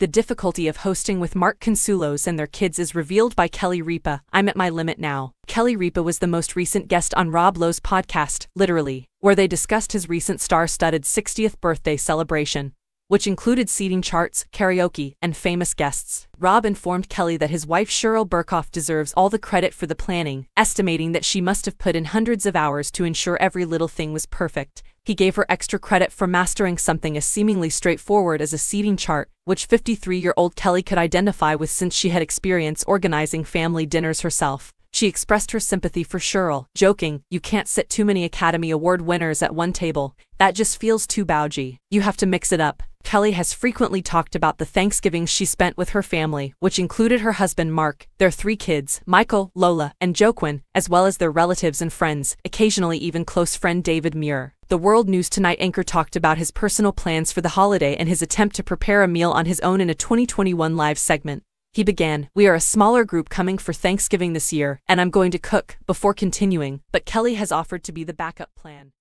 The difficulty of hosting with Mark Consuelos and their kids is revealed by Kelly Ripa. I'm at my limit now. Kelly Ripa was the most recent guest on Rob Lowe's podcast, Literally, where they discussed his recent star-studded 60th birthday celebration which included seating charts, karaoke, and famous guests. Rob informed Kelly that his wife Sheryl Berkoff deserves all the credit for the planning, estimating that she must have put in hundreds of hours to ensure every little thing was perfect. He gave her extra credit for mastering something as seemingly straightforward as a seating chart, which 53-year-old Kelly could identify with since she had experience organizing family dinners herself. She expressed her sympathy for Sheryl, joking, You can't sit too many Academy Award winners at one table. That just feels too bougie. You have to mix it up. Kelly has frequently talked about the Thanksgivings she spent with her family, which included her husband Mark, their three kids, Michael, Lola, and Joaquin, as well as their relatives and friends, occasionally even close friend David Muir. The World News Tonight anchor talked about his personal plans for the holiday and his attempt to prepare a meal on his own in a 2021 live segment. He began, We are a smaller group coming for Thanksgiving this year, and I'm going to cook, before continuing, but Kelly has offered to be the backup plan.